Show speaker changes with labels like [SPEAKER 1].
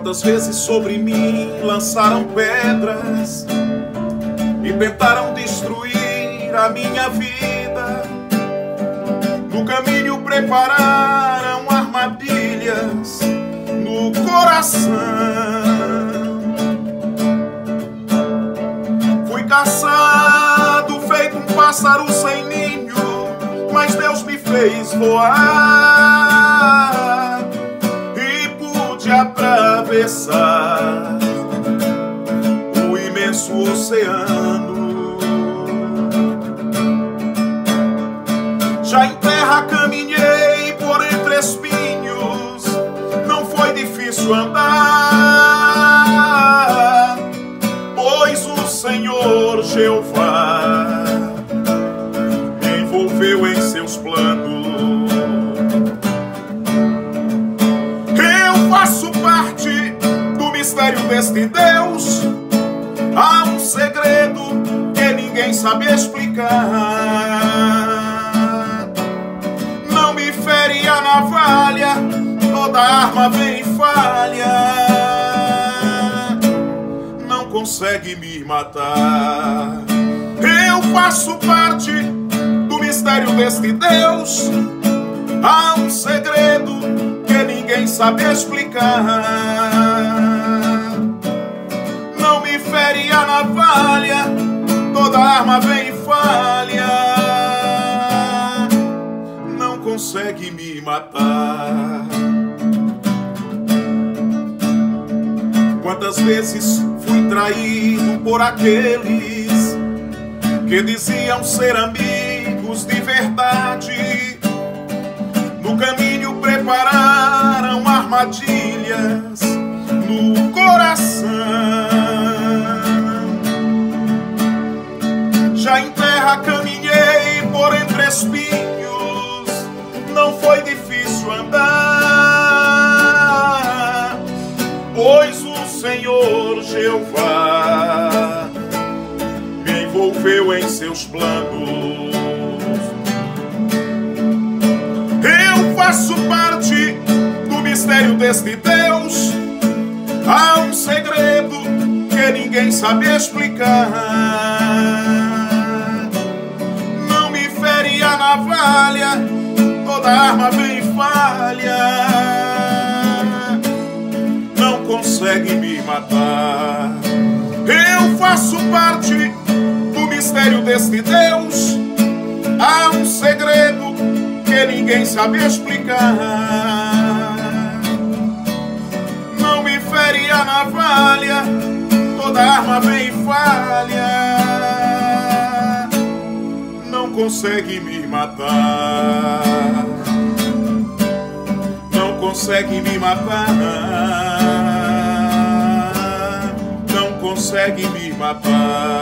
[SPEAKER 1] Quantas vezes sobre mim lançaram pedras e tentaram destruir a minha vida. No caminho prepararam armadilhas no coração. Fui caçado, feito um pássaro sem ninho, mas Deus me fez voar atravessar o imenso oceano. Já em terra caminhei por entre espinhos, não foi difícil andar, pois o Senhor Jeová deste Deus. Há um segredo que ninguém sabe explicar. Não me fere a navalha, toda arma vem falha. Não consegue me matar. Eu faço parte do mistério deste Deus. Há um segredo que ninguém sabe explicar. Arma vem falha. Não consegue me matar. Quantas vezes fui traído por aqueles que diziam ser amigos de verdade. No caminho prepararam armadilhas no Já em terra caminhei por entre espinhos, não foi difícil andar, pois o Senhor Jeová me envolveu em seus planos. Eu faço parte do mistério deste Deus. Há um segredo que ninguém sabe explicar. Navalha, toda arma vem falha. Não consegue me matar. Eu faço parte do mistério deste Deus. Há um segredo que ninguém sabe explicar. Não me fere a navalha, toda arma vem falha. Consegue me matar. Não consegue me matar. Não consegue me matar.